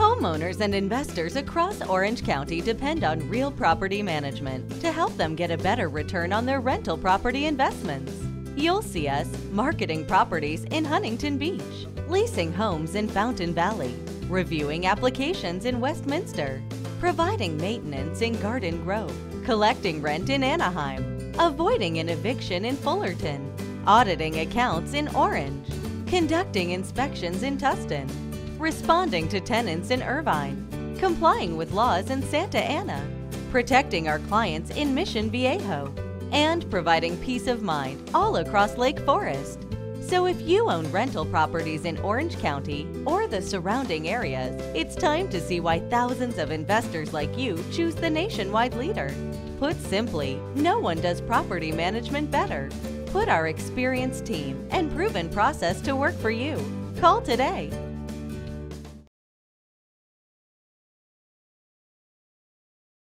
Homeowners and investors across Orange County depend on real property management to help them get a better return on their rental property investments. You'll see us marketing properties in Huntington Beach, leasing homes in Fountain Valley, reviewing applications in Westminster, providing maintenance in Garden Grove, collecting rent in Anaheim, avoiding an eviction in Fullerton, auditing accounts in Orange, conducting inspections in Tustin, responding to tenants in Irvine, complying with laws in Santa Ana, protecting our clients in Mission Viejo, and providing peace of mind all across Lake Forest. So if you own rental properties in Orange County or the surrounding areas, it's time to see why thousands of investors like you choose the nationwide leader. Put simply, no one does property management better. Put our experienced team and proven process to work for you. Call today